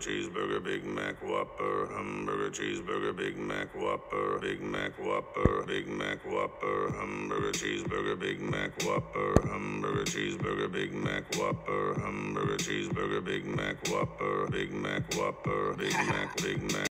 cheeseburger, Big Mac Whopper, hamburger, cheeseburger, Big Mac Whopper, Big Mac Whopper, Big Mac Whopper, hamburger, cheeseburger, Big Mac Whopper, hamburger, cheeseburger, Big Mac Whopper, hamburger, cheeseburger, Big Mac Whopper, Big Mac Whopper, Big Mac, Big Mac.